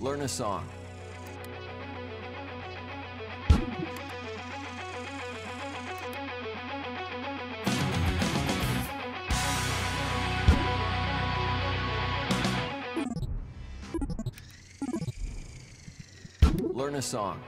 Learn a song. Learn a song.